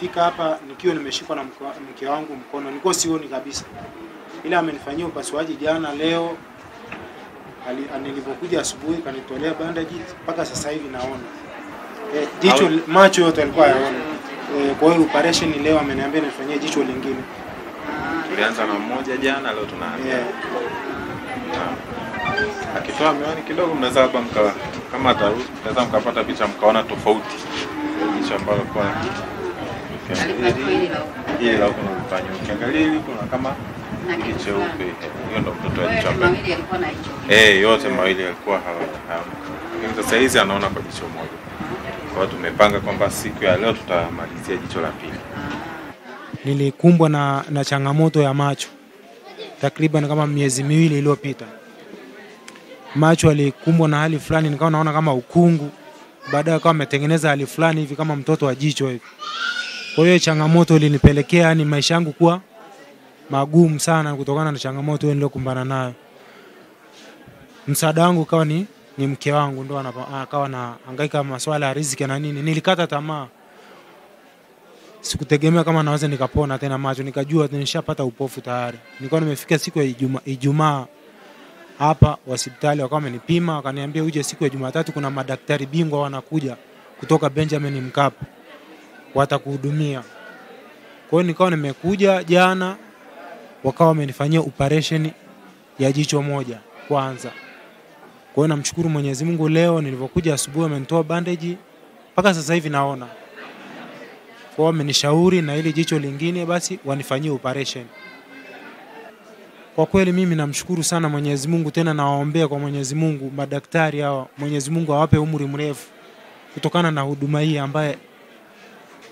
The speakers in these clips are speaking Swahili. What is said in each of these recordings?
nilifika hapa nikiwa nimeshikwa na mke wangu mkono, nilikuwa sioni kabisa, ila amenifanyia upasuaji jana. Leo nilipokuja asubuhi kanitolea bandage, mpaka sasa hivi naona e, jicho Awe. macho yote alikuwa yaona. E, kwa hiyo operation leo ameniambia nifanyie jicho lingine Tulianza na mmoja jana, leo tunaanza yeah. akitoa miwani kidogo, mnaweza labda mka kama ataruhusu, mnaweza mkapata picha mkaona tofauti jicho ambalo kwa ukiangalia hili kuna kama cheupe, hiyo ndo mtoto Eh, yote mawili yalikuwa. Lakini sasa hizi anaona kwa jicho moja. Kwa hiyo tumepanga kwamba siku ya leo tutamalizia jicho la pili. nilikumbwa na, na changamoto ya macho takriban kama miezi miwili iliyopita. Macho alikumbwa na hali fulani, nikawa naona kama ukungu, baadaye akawa ametengeneza hali fulani hivi kama mtoto wa jicho hivi. Kwa hiyo changamoto ilinipelekea ni maisha yangu kuwa magumu sana kutokana na changamoto hiyo niliyokumbana nayo. Msaada wangu ukawa ni, ni mke wangu ndo akawa na hangaika masuala ya riziki na nini. Nilikata tamaa sikutegemea kama naweza nikapona tena macho, nikajua nishapata upofu tayari. Nilikuwa nimefika siku ya Ijumaa, Ijumaa hapa hospitali, wakawa wamenipima wakaniambia uje siku ya Jumatatu, kuna madaktari bingwa wanakuja kutoka Benjamin Mkapa watakuhudumia. Kwa hiyo nikawa nimekuja jana, wakawa wamenifanyia operation ya jicho moja kwanza. Kwa hiyo namshukuru Mwenyezi Mungu, leo nilivyokuja asubuhi wamenitoa bandage mpaka sasa hivi naona kwa hiyo wamenishauri na ili jicho lingine basi wanifanyie operation. Kwa kweli mimi namshukuru sana Mwenyezi Mungu, tena nawaombea kwa Mwenyezi Mungu madaktari hawa, Mwenyezi Mungu awape umri mrefu kutokana na huduma hii ambaye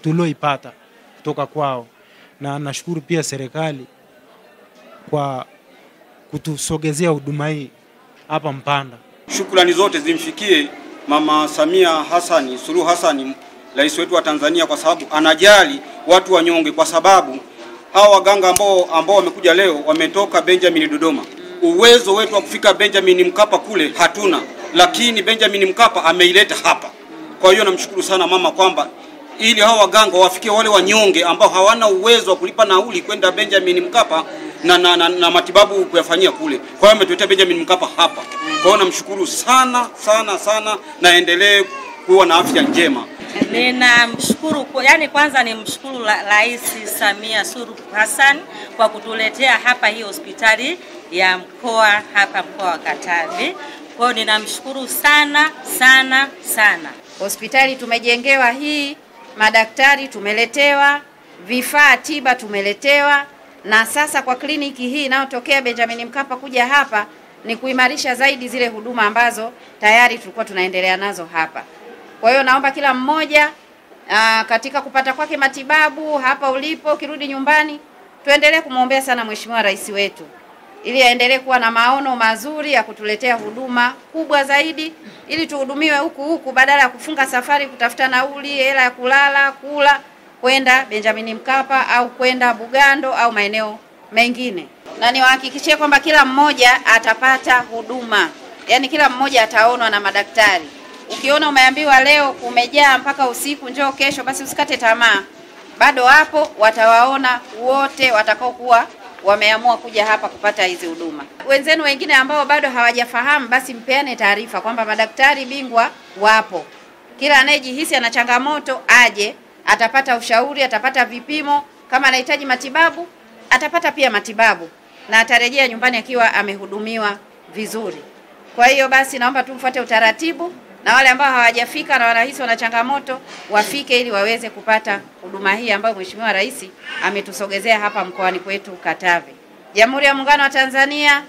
tulioipata kutoka kwao, na nashukuru pia serikali kwa kutusogezea huduma hii hapa Mpanda. Shukrani zote zimfikie Mama Samia Hassan Suluhu Hassan, rais wetu wa Tanzania, kwa sababu anajali watu wanyonge, kwa sababu hawa waganga ambao ambao wamekuja leo wametoka Benjamin Dodoma. Uwezo wetu wa kufika Benjamin Mkapa kule hatuna, lakini Benjamin Mkapa ameileta hapa. Kwa hiyo namshukuru sana mama kwamba ili hawa waganga wafikie wale wanyonge ambao hawana uwezo wa kulipa nauli kwenda Benjamin Mkapa na, na, na, na matibabu kuyafanyia kule. Kwa hiyo ametuletea Benjamin Mkapa hapa. Kwa hiyo namshukuru sana sana sana, na endelee kuwa na afya njema. Ninamshukuru kwa- yani, kwanza ni mshukuru Rais Samia Suluhu Hassan kwa kutuletea hapa hii hospitali ya mkoa hapa mkoa wa Katavi. Kwa hiyo ninamshukuru sana sana sana. Hospitali tumejengewa hii, madaktari tumeletewa, vifaa tiba tumeletewa, na sasa kwa kliniki hii inayotokea Benjamin Mkapa kuja hapa ni kuimarisha zaidi zile huduma ambazo tayari tulikuwa tunaendelea nazo hapa. Kwa hiyo naomba kila mmoja aa, katika kupata kwake matibabu hapa ulipo, ukirudi nyumbani, tuendelee kumwombea sana Mheshimiwa Rais wetu ili aendelee kuwa na maono mazuri ya kutuletea huduma kubwa zaidi, ili tuhudumiwe huku huku badala ya kufunga safari kutafuta nauli, hela ya kulala, kula, kwenda Benjamin Mkapa au kwenda Bugando au maeneo mengine. Na niwahakikishie kwamba kila mmoja atapata huduma, yaani kila mmoja ataonwa na madaktari. Ukiona umeambiwa leo kumejaa mpaka usiku, njoo kesho, basi usikate tamaa, bado hapo watawaona wote watakaokuwa wameamua kuja hapa kupata hizi huduma. Wenzenu wengine ambao bado hawajafahamu, basi mpeane taarifa kwamba madaktari bingwa wapo. Kila anayejihisi ana changamoto aje, atapata ushauri, atapata vipimo. Kama anahitaji matibabu, atapata pia matibabu na atarejea nyumbani akiwa amehudumiwa vizuri. Kwa hiyo basi, naomba tumfuate utaratibu, na wale ambao hawajafika na wanahisi wana changamoto wafike, ili waweze kupata huduma hii ambayo Mheshimiwa Rais ametusogezea hapa mkoani kwetu Katavi. Jamhuri ya Muungano wa Tanzania.